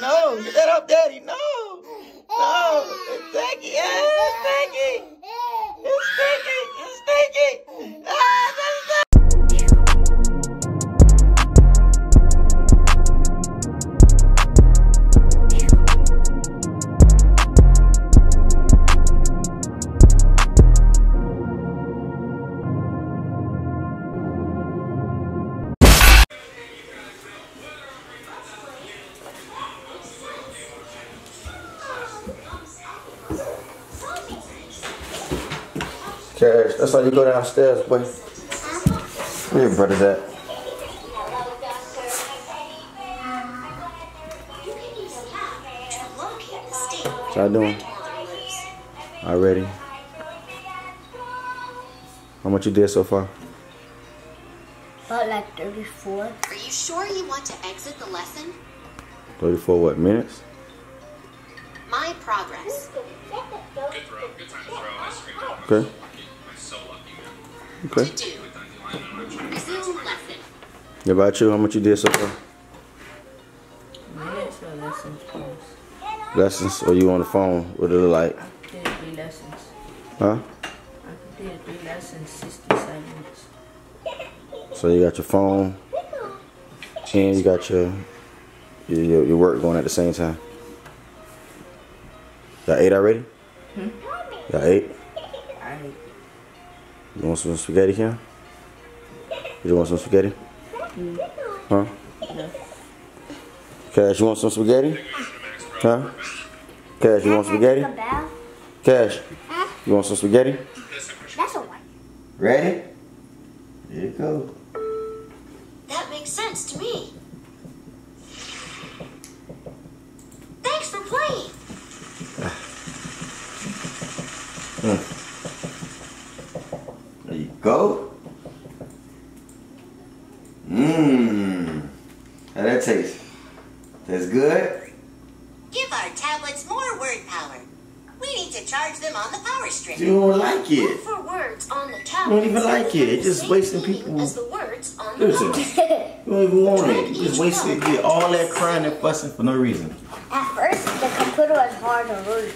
Daddy, no. Get that up, Daddy, no. No. Sticky. Yeah, it's sticky. Cash, that's why you go downstairs, boy. Where your brother's at? What y'all doing? Already? How much you did so far? About like 34. Are you sure you want to exit the lesson? 34 what, minutes? My progress. Okay. Okay. To do. Resume lesson. What about you? How much you did so far? Lessons, please? Lessons or you on the phone? What it look like? Did three lessons. Huh? I did three lessons, 60 seconds. So you got your phone and you got your your, your, your work going at the same time. Got eight already? Y'all ate? I You want some spaghetti, Kim? You want some spaghetti? Mm. Huh? no. Cash, you want some spaghetti? Huh? Cash, you want spaghetti? Cash, you want some spaghetti? That's a one. Ready? Here you go. That makes sense to me. Thanks for playing. There you go. Mmm. How that taste? Tastes good? Give our tablets more word power. We need to charge them on the power strip. You don't like Look it. for words on the You don't even like it. It's just wasting people. As the words on the Listen, you don't even want it. You just wasted get all that crying and fussing for no reason. At first, the computer was hard to read.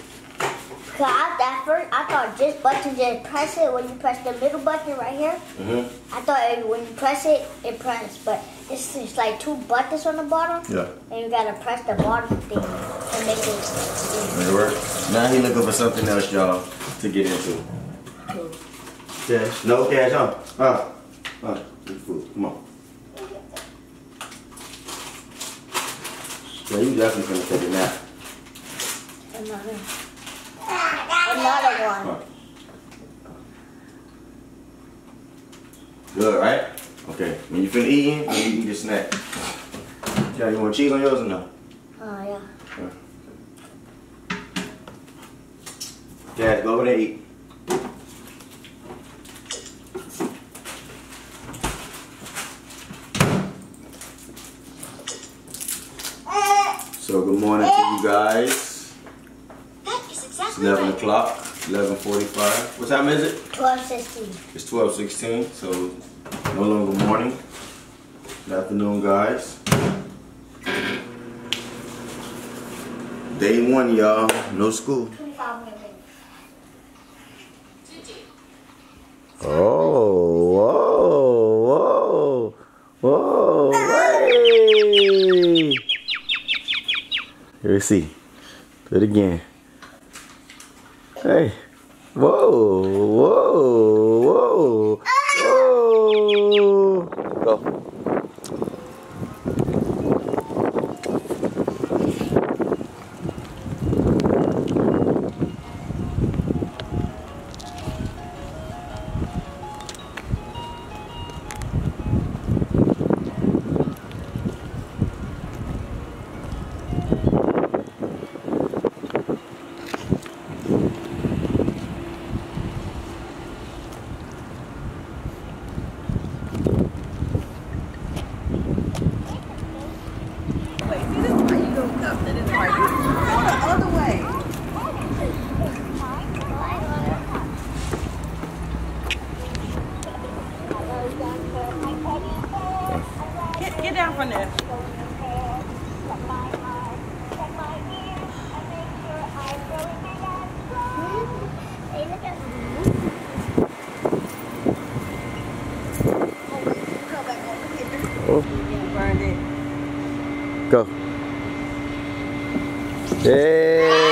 Cause I, at first, I thought this button just press it when you press the middle button right here. Mm-hmm. I thought it, when you press it, it pressed, but it's just like two buttons on the bottom, Yeah. and you gotta press the bottom thing to make it. Make it work. Now he looking for something else, y'all, to get into. Cash. No cash, huh? Huh? Huh? Come on. Yeah, you definitely gonna take a nap. Another, another one. Good, right? Okay. When you finish eating, then you eat your snack. Yeah, you want cheese on yours or no? Oh yeah. Cash, go over there eat. So good morning to you guys. That is It's 11 o'clock, 11.45. What time is it? Twelve sixteen. It's 12.16, so no longer morning. Good afternoon, guys. Day one, y'all. No school. Twenty-five minutes. To do. Oh, whoa, whoa, whoa, hey! Here we see. Do it again. Hey. Whoa, whoa, whoa, ah! whoa. Go. down from there. Oh. Go. Yeah.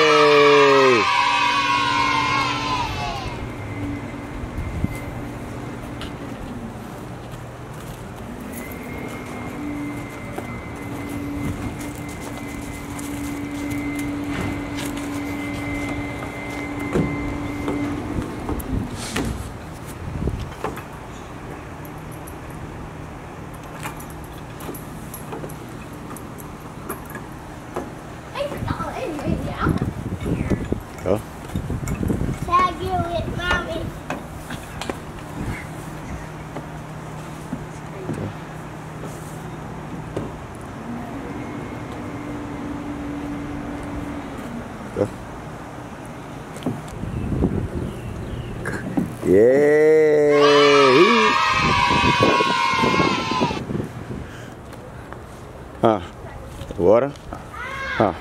Yay! Huh. Water? Huh.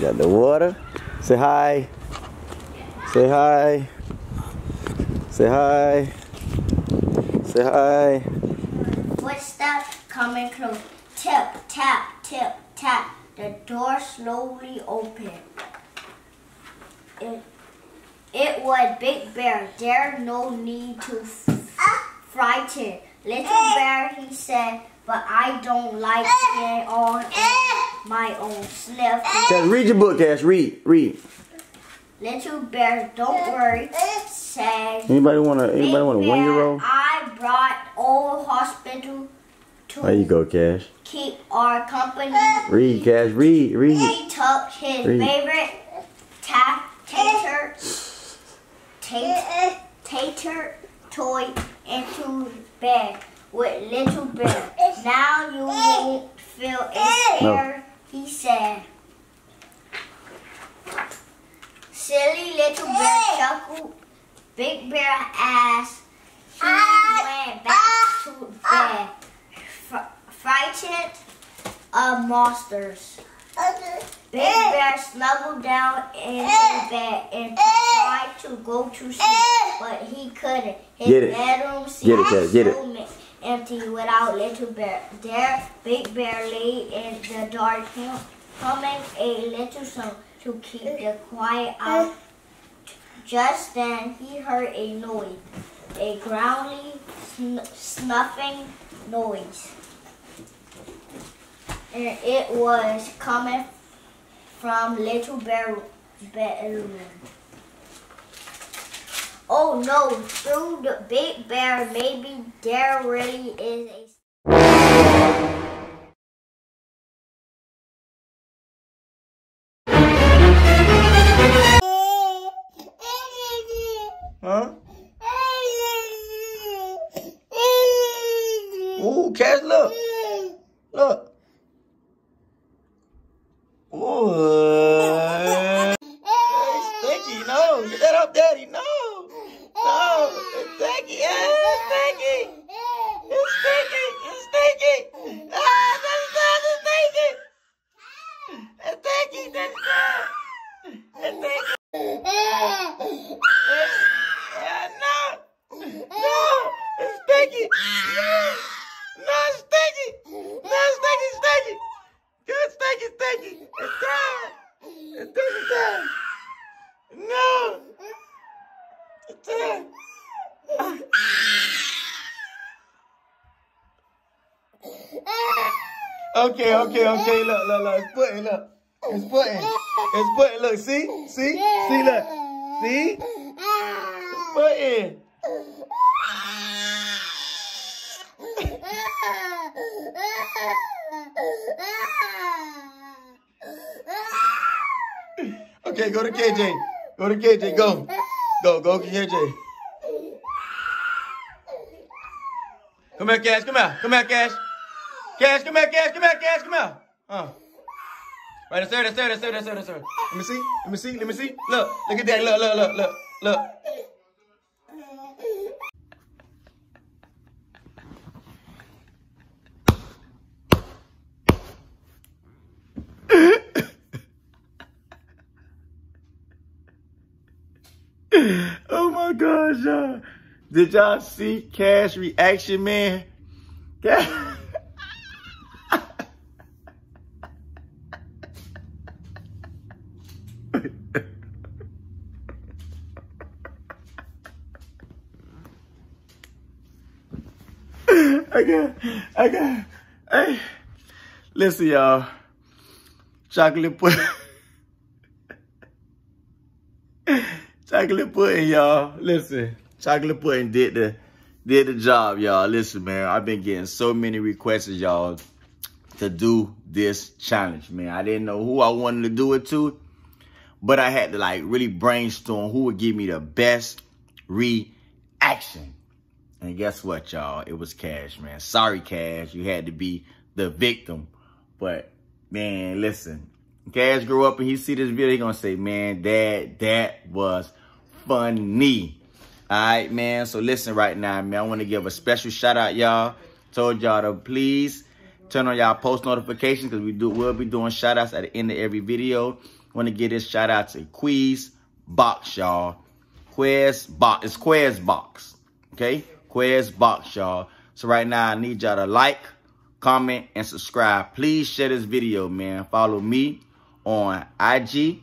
Got the water. Say hi. Say hi. Say hi. Say hi. Footsteps coming close. Tip, tap, tip, tap. The door slowly opened. It, it was Big Bear. There no need to f- frighten. Little Bear, he said, but I don't like being on my own sniff. Cash, read your book, Cash. Read. Read. Little Bear, don't worry, Anybody want to? Anybody want a Bear, one year old? I brought old hospital to There you go, Cash. keep our company. Read, Cash. Read. Read. He took his Read. favorite tap tater tater, tater toy into bed with little bear. Now you won't feel a scare, he said. Silly little bear chuckled. Big bear asked. He went back to bed, fr- frightened of monsters. Big Bear snuggled down in the bed and tried to go to sleep, but he couldn't. His Get it. bedroom Get it, seemed Cat, get it. Empty without Little Bear. There, Big Bear lay in the dark, hum- humming a little song to keep the quiet out. Just then, he heard a noise, a growly, sn- snuffing noise. And it was coming from Little Bear bedroom. Oh no, through the big bear, maybe there really is a Huh? Ooh, Cash, look. Look. Ooh. It's sticky. No, get that up, Daddy. No. Sticky. It's sticky. It's sticky. It's sticky. Ah, that's not it's sticky. It's sticky. That's. It's sticky. Yeah, no. No. It's sticky. No. No, it's sticky. No, it's sticky, sticky. Good, sticky, sticky. It's time. It's sticky time. No. It's time. Okay, okay, okay. Look, look, look. It's putting, look. It's putting. It's putting. Look, see? See? See, look. See? Putting. Okay, go to KJ. Go to KJ. Go. Go, go to KJ. Come here, Cash. Come here. Come here, Cash. Cash, come here, Cash, come here, Cash, come here. Huh? Right, that's there, that's there, that's there, that's there, that's there. Let me see, let me see, let me see. Look, look at that, look, look, look, look, look. oh my gosh, y'all. Did y'all see Cash reaction, man? Cash. I got, hey, listen, y'all. Chocolate pudding. chocolate pudding, y'all. Listen, chocolate pudding did the did the job, y'all. Listen, man, I've been getting so many requests, y'all, to do this challenge, man. I didn't know who I wanted to do it to, but I had to like really brainstorm who would give me the best reaction. And guess what, y'all? It was Cash, man. Sorry, Cash. You had to be the victim. But, man, listen. Cash grew up and he see this video, he gonna say, man, dad, that was funny. All right, man. So listen right now, man. I want to give a special shout out, y'all. Told y'all to please turn on y'all post notifications because we do we'll be doing shout outs at the end of every video. Want to give this shout out to Quiz Box, y'all. Quiz Box. It's Quiz Box. Okay? Quiz Box, y'all. So right now, I need y'all to like, comment, and subscribe. Please share this video, man. Follow me on IG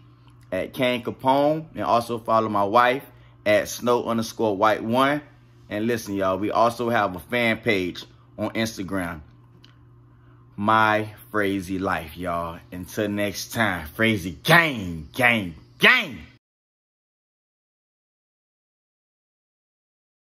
at Kane Capone. And also follow my wife at Snow underscore white one. And listen, y'all, we also have a fan page on Instagram. My Frasy Life, y'all. Until next time, Frasy Gang, Gang, Gang.